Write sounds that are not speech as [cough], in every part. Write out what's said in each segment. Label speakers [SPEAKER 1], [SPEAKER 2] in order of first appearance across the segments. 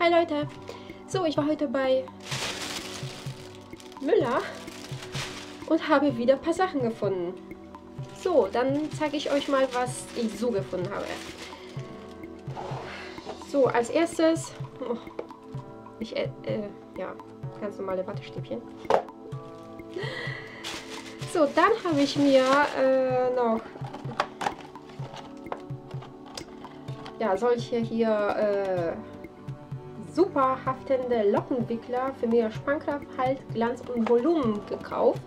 [SPEAKER 1] Hi Leute! So, ich war heute bei Müller und habe wieder ein paar Sachen gefunden. So, dann zeige ich euch mal, was ich so gefunden habe. So, als erstes, oh, ich, äh, äh, ja, ganz normale Wattestäbchen. So, dann habe ich mir äh, noch ja, solche hier äh, super haftende Lockenwickler für mehr Spannkraft, Halt, Glanz und Volumen gekauft.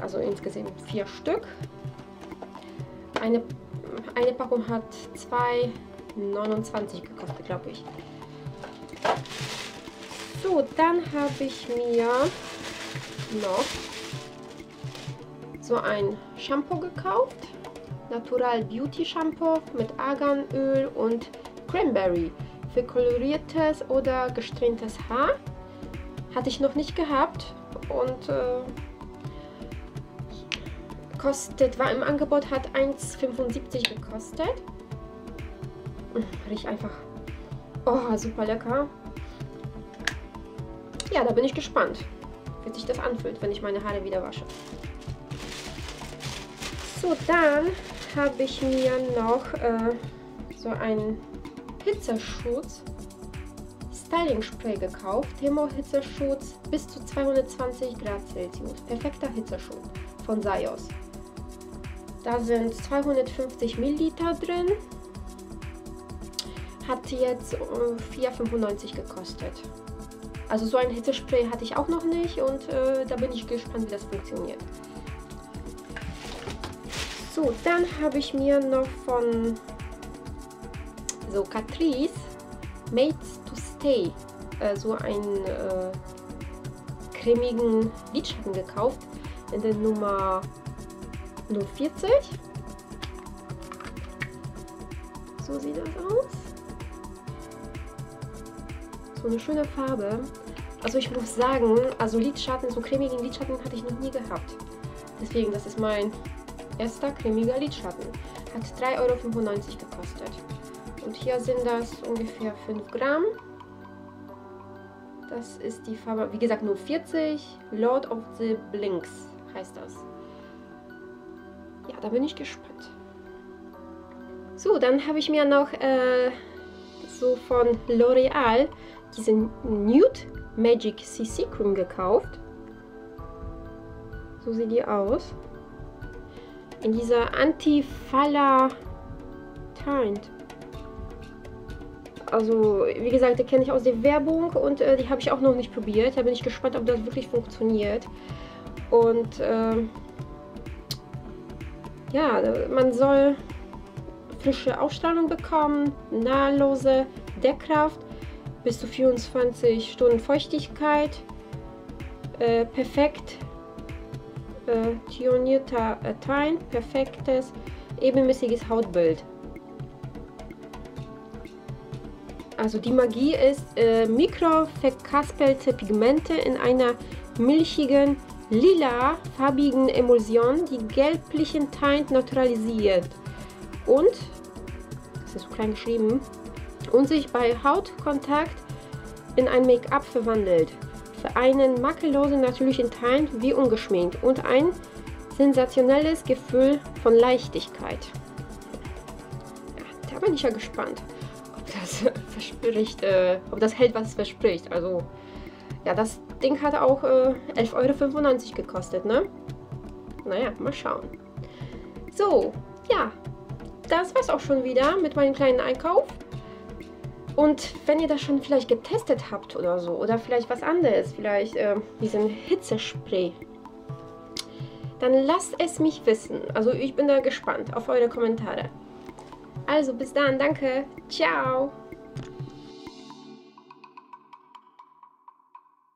[SPEAKER 1] Also insgesamt vier Stück. Eine, eine Packung hat 2,29 gekostet, glaube ich. So, dann habe ich mir noch so ein Shampoo gekauft. Natural Beauty Shampoo mit Arganöl und Cranberry für koloriertes oder gesträntes Haar. Hatte ich noch nicht gehabt und äh, kostet, war im Angebot, hat 1,75 gekostet. Riecht einfach oh, super lecker. Ja, da bin ich gespannt, wie sich das anfühlt, wenn ich meine Haare wieder wasche. So, dann habe ich mir noch äh, so einen Hitzeschutz Styling Spray gekauft. Thermo Hitzeschutz bis zu 220 Grad Celsius. Perfekter Hitzeschutz von Sayos. Da sind 250 Milliliter drin. Hat jetzt äh, 4,95 gekostet. Also so ein Hitzespray hatte ich auch noch nicht und äh, da bin ich gespannt, wie das funktioniert. So, dann habe ich mir noch von so Catrice Made to Stay äh, so einen äh, cremigen Lidschatten gekauft in der Nummer 040. So sieht das aus. So eine schöne Farbe. Also ich muss sagen, also Lidschatten, so cremigen Lidschatten hatte ich noch nie gehabt. Deswegen, das ist mein erster cremiger Lidschatten. Hat 3,95 Euro gekostet. Und hier sind das ungefähr 5 Gramm. Das ist die Farbe, wie gesagt, nur 40. Lord of the Blinks heißt das. Ja, da bin ich gespannt. So, dann habe ich mir noch äh, so von L'Oreal diesen Nude Magic CC Cream gekauft. So sieht die aus. In dieser Anti-Faller Tint. Also, wie gesagt, die kenne ich aus der Werbung und äh, die habe ich auch noch nicht probiert. Da bin ich gespannt, ob das wirklich funktioniert. Und äh, ja, man soll frische Ausstrahlung bekommen, nahtlose Deckkraft, bis zu 24 Stunden Feuchtigkeit, äh, perfekt äh, tionierter Tein, perfektes, ebenmäßiges Hautbild. Also die Magie ist äh, mikroverkaspelte Pigmente in einer milchigen, lila farbigen Emulsion, die gelblichen Teint neutralisiert und, das ist so klein geschrieben, und sich bei Hautkontakt in ein Make-up verwandelt. Für einen makellosen natürlichen Teint wie ungeschminkt und ein sensationelles Gefühl von Leichtigkeit. Ja, da bin ich ja gespannt das [laughs] verspricht, äh, ob das hält, was es verspricht. Also, ja, das Ding hat auch äh, 11,95 Euro gekostet, ne? Naja, mal schauen. So, ja, das war's auch schon wieder mit meinem kleinen Einkauf. Und wenn ihr das schon vielleicht getestet habt oder so, oder vielleicht was anderes, vielleicht äh, diesen Hitzespray, dann lasst es mich wissen. Also ich bin da gespannt auf eure Kommentare. Also bis dann, danke, ciao.